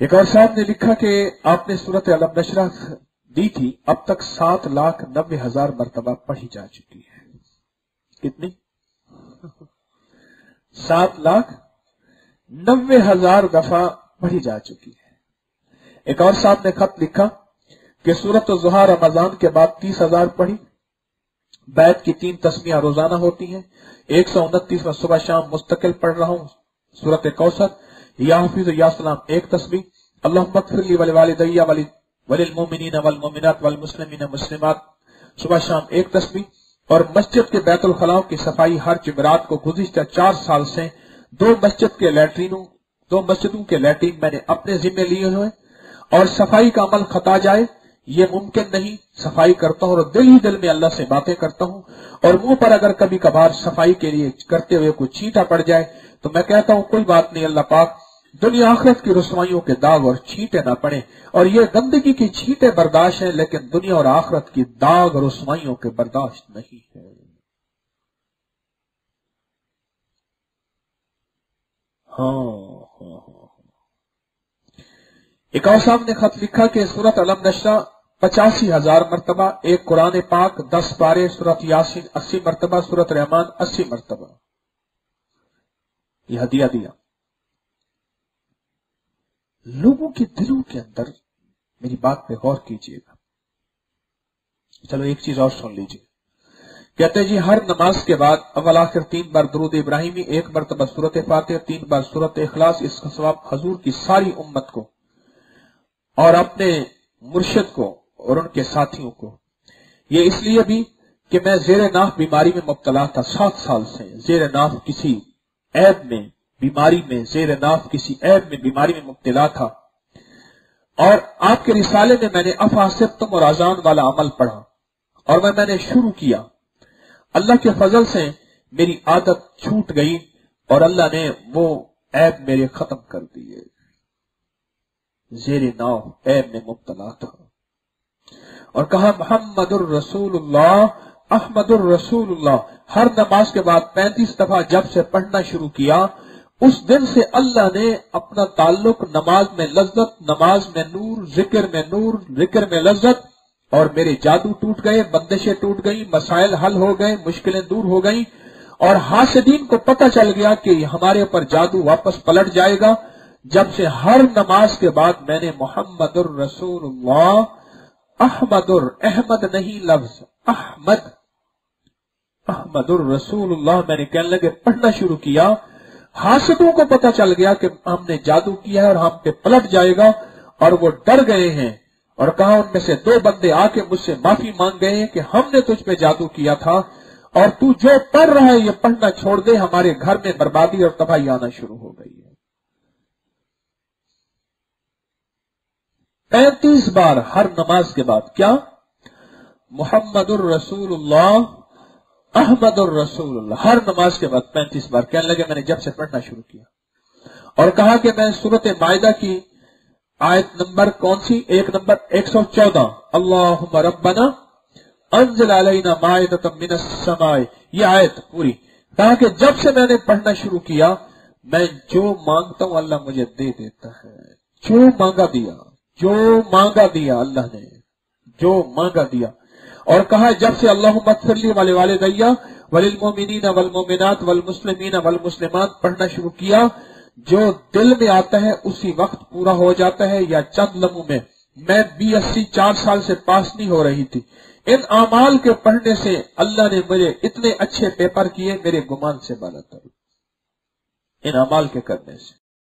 एक और साहब ने लिखा कि आपने सूरत अलम नशरा दी थी, अब तक सात लाख नब्बे हज़ार मरतबा पढ़ी जा चुकी है। कितनी? सात लाख नब्बे हज़ार दफ़ा पढ़ी जा चुकी है। एक और साहब ने खत लिखा कि सूरत जुहा रमज़ान के बाद तीस हज़ार पढ़ी। बैत की तीन तस्मियाँ रोज़ाना होती हैं। एक सौ उनतीस में सुबह शाम मुस्तकिल पढ़ रहा हूँ, सूरत कौसर। हफीज या सलाम एक तस्वीर अल्लाह मकफिली मुस्लिमात। सुबह शाम एक तस्वीर और मस्जिद के बैतुल खलाओं की सफ़ाई हर जुमरात को गुजशत चार साल से। दो मस्जिद के लैट्रिनों, दो मस्जिदों के लैट्रिन मैंने अपने जिम्मे लिए हुए और सफ़ाई का अमल खता जाए, ये मुमकिन नहीं। सफ़ाई करता हूँ और दिल ही दिल में अल्लाह से बातें करता हूँ और मुँह पर अगर कभी कभार सफ़ाई के लिए करते हुए कोई छींटा पड़ जाए तो मैं कहता हूँ, कोई बात नहीं, अल्लाह पाक दुनिया आखिरत की रसवाइयों के दाग और छींटे ना पड़े। और ये गंदगी की छींटे बर्दाश्त है, लेकिन दुनिया और आखिरत की दाग और रसवाइयों के बर्दाश्त नहीं है। हाँ हाँ हाँ और साहब ने खत लिखा कि सूरत अलम नशरा, पचासी हज़ार मरतबा, एक कुरान पाक, दस पारे सूरत यासिन अस्सी मरतबा, सूरत रहमान अस्सी मरतबा। यह हदिया दिया। लोगों के दिलों के अंदर मेरी बात पे गौर कीजिएगा। चलो एक चीज़ और सुन लीजिए। कहते जी, हर नमाज़ के बाद अवल आखिर तीन बार दरूद इब्राहिमी, एक मरतबा सूरत फाते तीन बार सूरत इखलास, इसका सवाब हजूर की सारी उम्मत को और अपने मुर्शद को और उनके साथियों को। ये इसलिए भी कि मैं जेर नाफ बीमारी में मुबतला था, सात साल से। जेर नाफ किसी ऐब में बीमारी में, जेर नाफ, किसी ऐब में, बीमारी में मुबतला था। और आपके रिसाले में मैंने अफासिब और आजान वाला अमल पढ़ा और मैं मैंने शुरू किया। अल्लाह के फजल से मेरी आदत छूट गई और अल्लाह ने वो ऐब मेरे खत्म कर दिए। जेर नाव ऐब में मुबतला था। और कहा मोहम्मद रसूलुल्लाह, अहमदुर रसूलुल्लाह। हर नमाज़ के बाद पैंतीस दफ़ा जब से पढ़ना शुरू किया उस दिन से अल्लाह ने अपना ताल्लुक नमाज़ में लज्जत, नमाज़ में नूर, ज़िक्र में नूर, ज़िक्र में लज्जत, और मेरे जादू टूट गए, बंदिशें टूट गई, मसाइल हल हो गए, मुश्किलें दूर हो गई, और हासिदीन को पता चल गया कि हमारे ऊपर जादू वापस पलट जाएगा। जब से हर नमाज़ के बाद मैंने मोहम्मद रसूलुल्लाह अहमद नहीं लफ्ज, अहमद, अहमदुर रसूलुल्लाह, मैंने कहने लगे, पढ़ना शुरू किया। हासिदों को पता चल गया कि हमने जादू किया है और हम पे पलट जाएगा और वो डर गए हैं और कहा उनमें से दो बंदे आके मुझसे माफ़ी मांग गए हैं कि हमने तुझ पे जादू किया था और तू जो पढ़ रहा है ये पढ़ना छोड़ दे, हमारे घर में बर्बादी और तबाही आना शुरू हो गई है। पैंतीस बार हर नमाज़ के बाद क्या? मोहम्मद रसूलुल्लाह अहमद और रसूल हर नमाज़ के बाद पैंतीस बार कहने लगे, मैंने जब से पढ़ना शुरू किया। और कहा कि मैं सूरत मायदा की आयत नंबर कौन सी? एक नंबर, एक सौ चौदह। अल्लाह रब्बना अंजल अलैना मायदतम समाए ये आयत पूरी। कहा कि जब से मैंने पढ़ना शुरू किया, मैं जो माँगता हूँ, अल्लाह मुझे दे देता है। जो मांगा दिया, जो मांगा दिया अल्लाह ने, जो मांगा दिया। और कहा जब से अल्लाह मकफरली वाले वाले दैया वलिल मोमिनीन वल मोमिनात वल मुस्लिमीन वल मुस्लिमात पढ़ना शुरू किया, जो दिल में आता है उसी वक्त पूरा हो जाता है या चंद लम्हों में। मैं बी एस सी चार साल से पास नहीं हो रही थी। इन अमाल के पढ़ने से अल्लाह ने मुझे इतने अच्छे पेपर किए, मेरे गुमान से बाला इन अमाल के करने से।